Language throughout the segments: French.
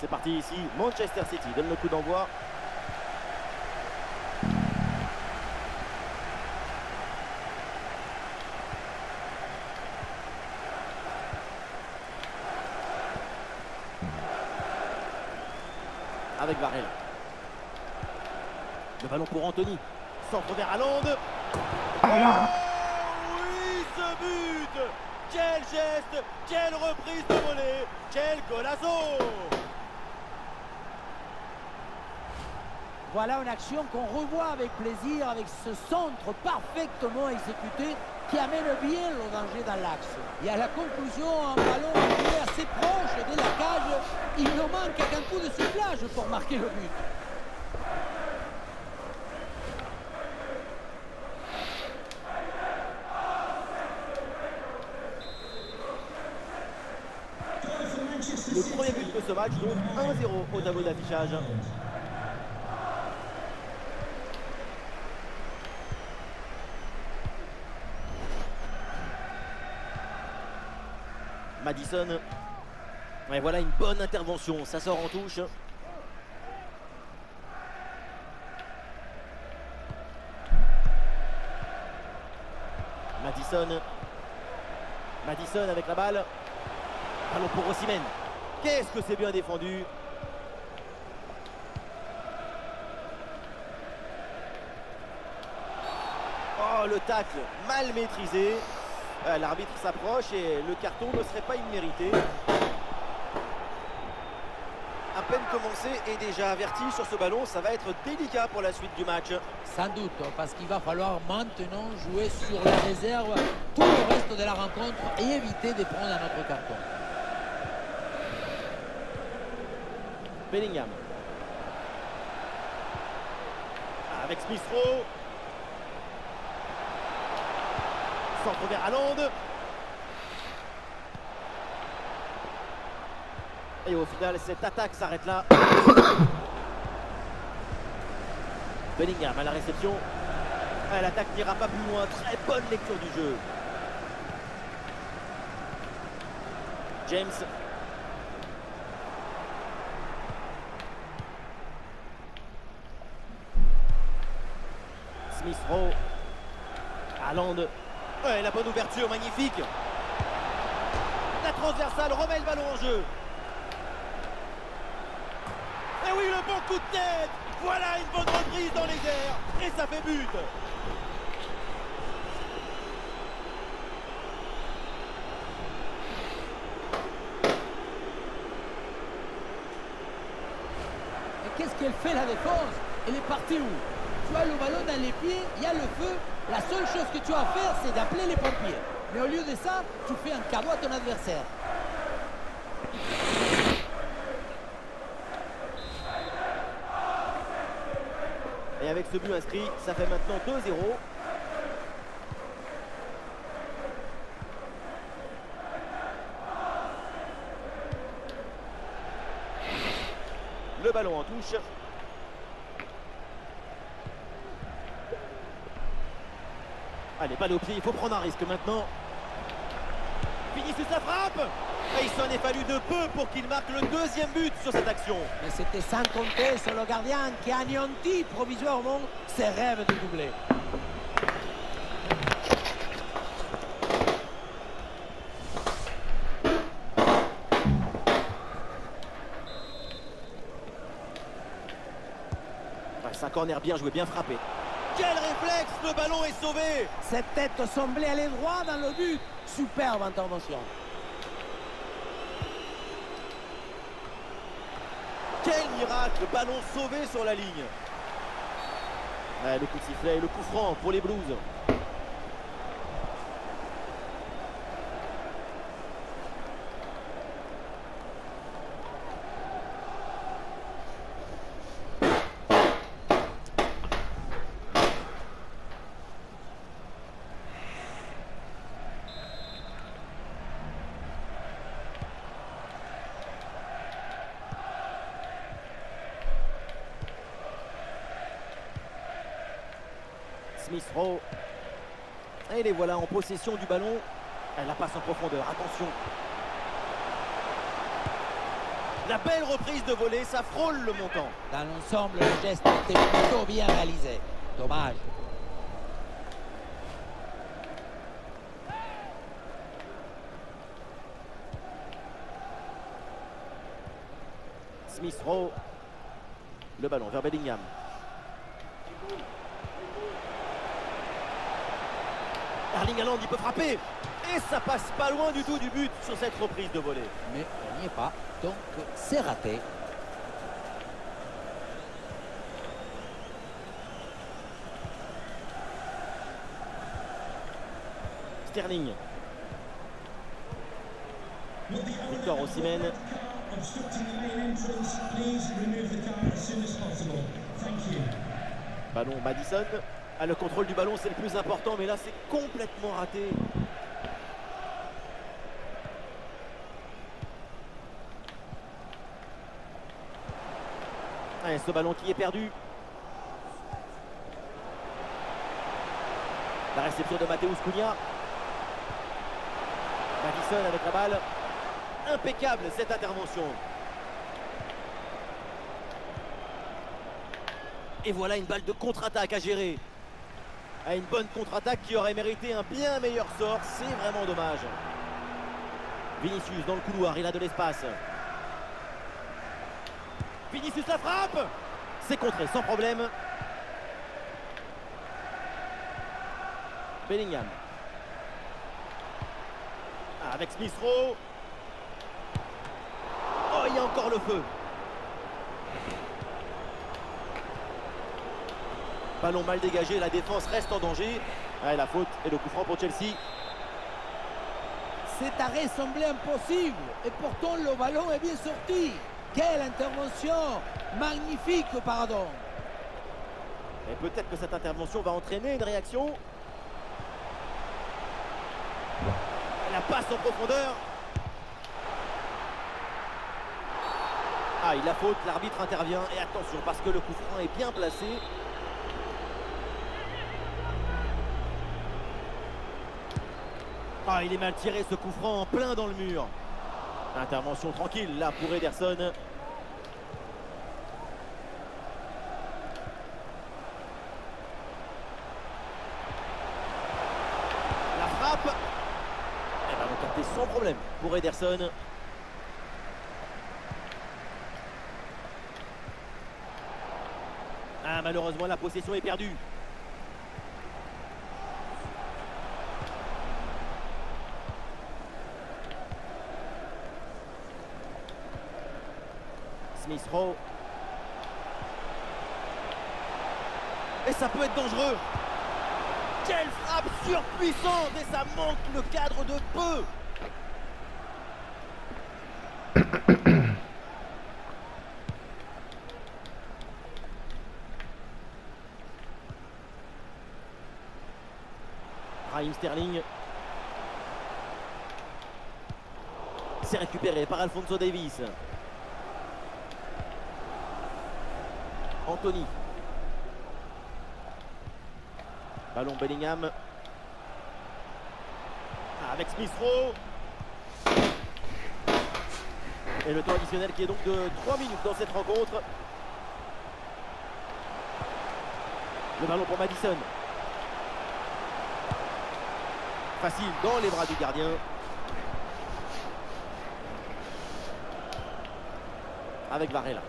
C'est parti ici, Manchester City donne le coup d'envoi. Avec Varela. Le ballon pour Anthony. Centre vers Hollande. Oh oui, ce but Quel geste Quelle reprise de volée Quel golazo Voilà une action qu'on revoit avec plaisir, avec ce centre parfaitement exécuté qui amène bien le danger dans l'axe. Et à la conclusion, un ballon assez proche de la cage. Il ne manque qu'un coup de soufflage pour marquer le but. Le premier but de ce match, donc 1-0 au tableau d'affichage. Madison. Et voilà une bonne intervention, ça sort en touche. Madison. Madison avec la balle. Ballon pour Ossimène. Qu'est-ce que c'est bien défendu Oh, le tacle mal maîtrisé. Euh, L'arbitre s'approche et le carton ne serait pas immérité. À peine commencé et déjà averti sur ce ballon, ça va être délicat pour la suite du match. Sans doute, parce qu'il va falloir maintenant jouer sur la réserve tout le reste de la rencontre et éviter de prendre un autre carton. Bellingham. Avec Smith Rowe. Et au final, cette attaque s'arrête là. Bellingham à la réception. Ah, L'attaque n'ira pas plus loin. Très bonne lecture du jeu. James. Smith Rowe. Haaland. Ouais, la bonne ouverture, magnifique. La transversale remet le ballon en jeu. Et oui, le bon coup de tête. Voilà une bonne reprise dans les airs. Et ça fait but. Et qu'est-ce qu'elle fait la défense? Elle est partie où? Tu as le ballon dans les pieds, il y a le feu. La seule chose que tu as à faire, c'est d'appeler les pompiers. Mais au lieu de ça, tu fais un cadeau à ton adversaire. Et avec ce but inscrit, ça fait maintenant 2-0. Le ballon en touche. Allez, balle au pied, il faut prendre un risque maintenant. Vinicius la frappe Et il s'en est fallu de peu pour qu'il marque le deuxième but sur cette action. Mais c'était sans compter sur le gardien qui a anéanti provisoirement ses rêves de doubler. Ouais, C'est un corner bien joué, bien frappé. Quel réflexe Le ballon est sauvé Cette tête semblait aller droit dans le but. Superbe intervention. Quel miracle Ballon sauvé sur la ligne. Ouais, le coup de sifflet et le coup franc pour les Blues. Smith Rowe. Et les voilà en possession du ballon. Elle la passe en profondeur. Attention. La belle reprise de volée, ça frôle le montant. Dans l'ensemble, le geste était plutôt bien réalisé. Dommage. Smith Rowe. Le ballon vers Bellingham. Erling Haaland, il peut frapper. Et ça passe pas loin du tout du but sur cette reprise de volée. Mais on n'y est pas, donc c'est raté. Sterling. Victor Osimhen. Ballon Madison. Ah, le contrôle du ballon, c'est le plus important, mais là, c'est complètement raté. Allez, ce ballon qui est perdu. La réception de Mateusz Cunha. Madison avec la balle. Impeccable cette intervention. Et voilà une balle de contre-attaque à gérer. À une bonne contre-attaque qui aurait mérité un bien meilleur sort. C'est vraiment dommage. Vinicius dans le couloir, il a de l'espace. Vinicius la frappe C'est contré sans problème. Bellingham. Ah, avec Smith Rowe. Oh, il y a encore le feu. Ballon mal dégagé, la défense reste en danger. Ah, et la faute et le coup franc pour Chelsea. Cet arrêt semblait impossible et pourtant le ballon est bien sorti. Quelle intervention Magnifique, pardon. Et peut-être que cette intervention va entraîner une réaction. La passe en profondeur. Ah, il a faute, l'arbitre intervient. Et attention, parce que le coup franc est bien placé. Ah, il est mal tiré ce coup franc en plein dans le mur. Intervention tranquille là pour Ederson. La frappe. Et ballon capté sans problème pour Ederson. Ah, malheureusement, la possession est perdue. Et ça peut être dangereux. Quelle frappe surpuissante et ça manque le cadre de peu. Raheem Sterling. C'est récupéré par Alfonso Davis. Anthony. Ballon Bellingham. Ah, avec Smith Rowe. Et le temps additionnel qui est donc de 3 minutes dans cette rencontre. Le ballon pour Madison. Facile dans les bras du gardien. Avec Varela.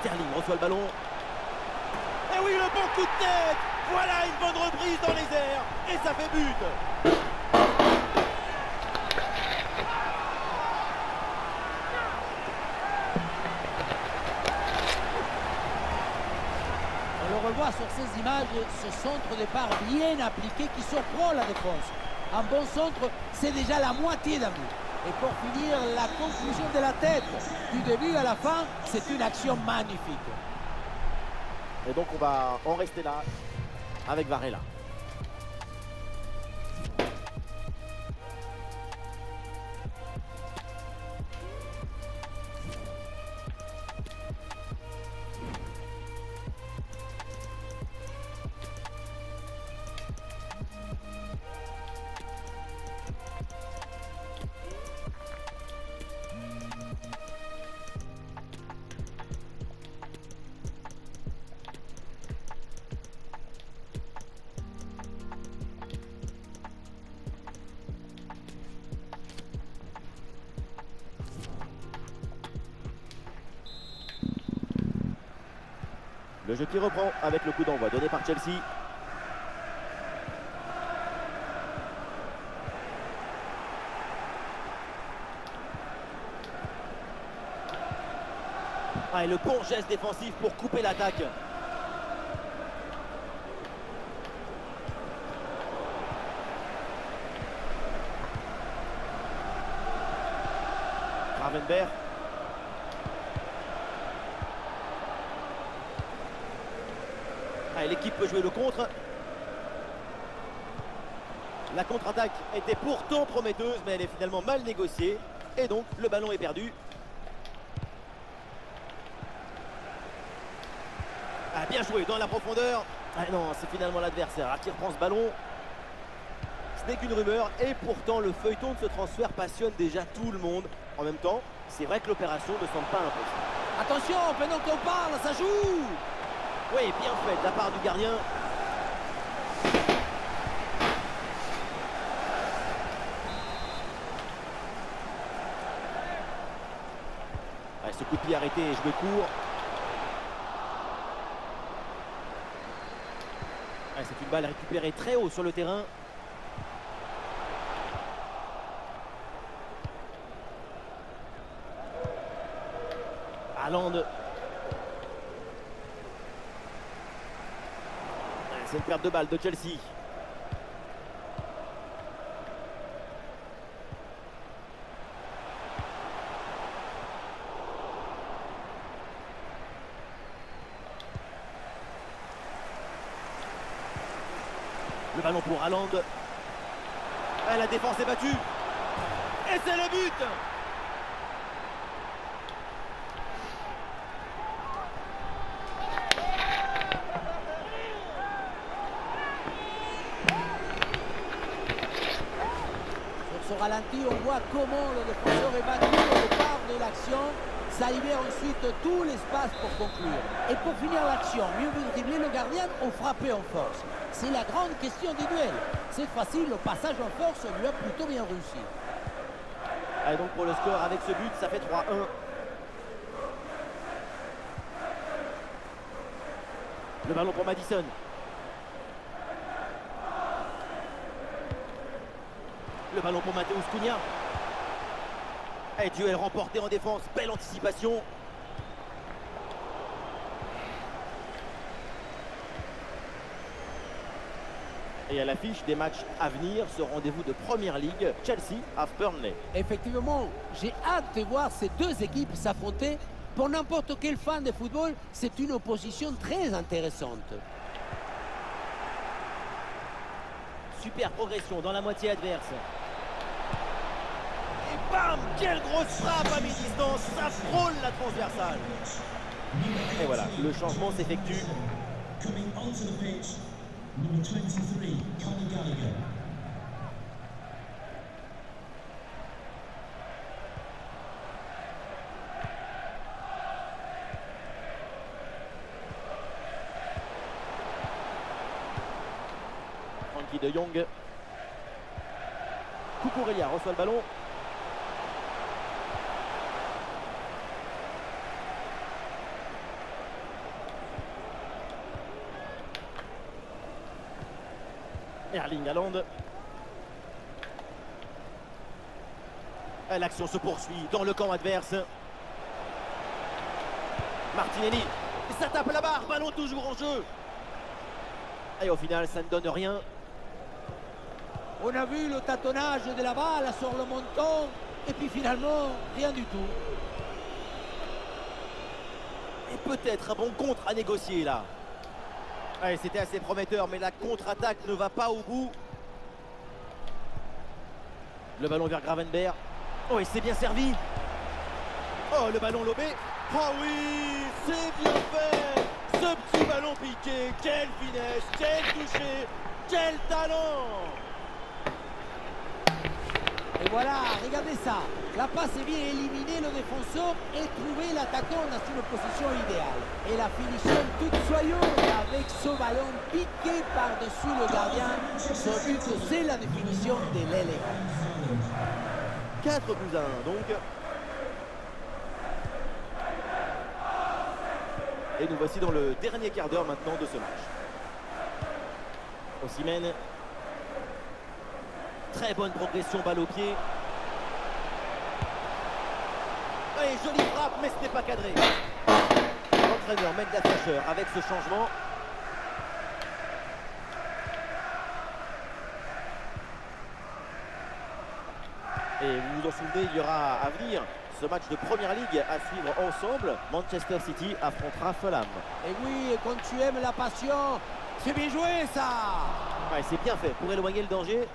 Sterling reçoit le ballon. Et oui, le bon coup de tête Voilà une bonne reprise dans les airs. Et ça fait but On le revoit sur ces images, ce centre de part bien appliqué qui surprend la défense. Un bon centre, c'est déjà la moitié d'un but. Et pour finir, la conclusion de la tête, du début à la fin, c'est une action magnifique. Et donc on va en rester là avec Varela. Le jeu qui reprend avec le coup d'envoi donné par Chelsea. Ah, et le bon geste défensif pour couper l'attaque. Gravenberg. Ah, l'équipe peut jouer le contre. La contre-attaque était pourtant prometteuse, mais elle est finalement mal négociée. Et donc, le ballon est perdu. Ah, bien joué dans la profondeur. Ah non, c'est finalement l'adversaire qui reprend ce ballon. Ce n'est qu'une rumeur et pourtant le feuilleton de ce transfert passionne déjà tout le monde. En même temps, c'est vrai que l'opération ne semble pas impossible. Attention, pendant qu'on parle, ça joue Oui, bien fait de la part du gardien. Ce coup de pied arrêté et joué court. Ouais, c'est une balle récupérée très haut sur le terrain. Haaland. C'est une perte de balle de Chelsea. Le ballon pour Haaland. Ah, la défense est battue. Et c'est le but ralenti, on voit comment le défenseur est battu au départ de l'action. Ça libère ensuite tout l'espace pour conclure. Et pour finir l'action, mieux vaut dribbler le gardien ou frapper en force C'est la grande question du duel. C'est facile, le passage en force lui a plutôt bien réussi. Et donc pour le score avec ce but, ça fait 3-1. Le ballon pour Madison. Le ballon pour Mateusz Cunha. Et duel remporté en défense. Belle anticipation. Et à l'affiche des matchs à venir, ce rendez-vous de Première Ligue, Chelsea à Burnley. Effectivement, j'ai hâte de voir ces deux équipes s'affronter. Pour n'importe quel fan de football, c'est une opposition très intéressante. Super progression dans la moitié adverse. Bam Quelle grosse frappe à mi-distance Ça frôle la transversale. Et voilà, le changement s'effectue. Coming onto the pitch, number 23, Conor Gallagher. Frankie de Jong. Kukurelia reçoit le ballon. Erling Haaland. Et L'action se poursuit dans le camp adverse. Martinelli. Ça tape la barre. Ballon toujours en jeu. Et au final, ça ne donne rien. On a vu le tâtonnage de la balle sur le montant. Et puis finalement, rien du tout. Et peut-être un bon contre à négocier là. C'était assez prometteur, mais la contre-attaque ne va pas au bout. Le ballon vers Gravenberg. Oh, et c'est bien servi. Oh, le ballon lobé. Oh oui, c'est bien fait. Ce petit ballon piqué. Quelle finesse, quel toucher, quel talent. Et voilà, regardez ça. La passe est bien éliminée, le défenseur et trouvé l'attaquant dans une position idéale. Et la finition toute soyeuse avec ce ballon piqué par-dessus le gardien. Ce but, c'est la définition de l'élégance. 4 plus 1, donc. Et nous voici dans le dernier quart d'heure maintenant de ce match. Très bonne progression, balle au pied. Et jolie frappe, mais ce n'est pas cadré. L'entraîneur de la fraîcheur avec ce changement. Et vous vous en souvenez, il y aura à venir ce match de Première Ligue à suivre ensemble. Manchester City affrontera Fulham. Et oui, quand tu aimes la passion, c'est bien joué ça Ouais, c'est bien fait pour éloigner le danger.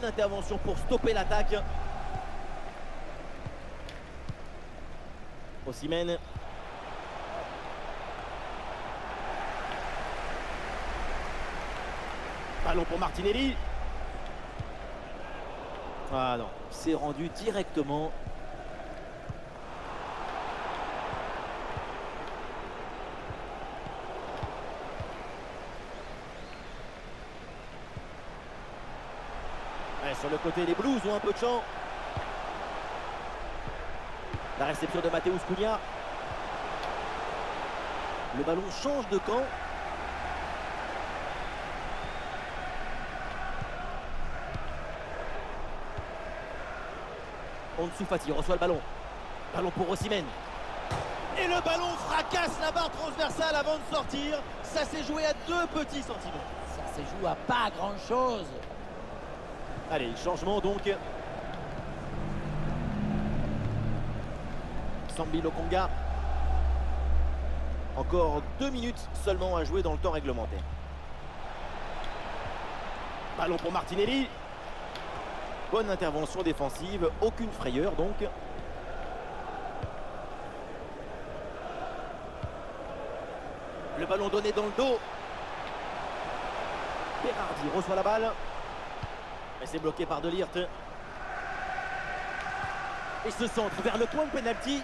Bonne intervention pour stopper l'attaque. Osimhen. Ballon pour Martinelli. Ah non, c'est rendu directement. Sur le côté, les Blues ont un peu de champ. La réception de Mateusz Cunha. Le ballon change de camp. Onsu Fati reçoit le ballon. Ballon pour Ossimène. Et le ballon fracasse la barre transversale avant de sortir. Ça s'est joué à deux petits centimètres. Ça se joue à pas grand-chose. Allez, changement donc. Sambi Lokonga. Encore deux minutes seulement à jouer dans le temps réglementaire. Ballon pour Martinelli. Bonne intervention défensive, aucune frayeur donc. Le ballon donné dans le dos. Berardi reçoit la balle. Mais c'est bloqué par Delirte. Et ce centre vers le point de pénalty